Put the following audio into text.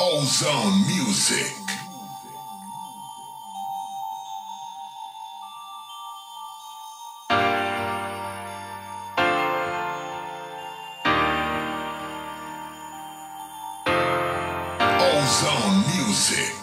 Ozone Music. Ozone Music.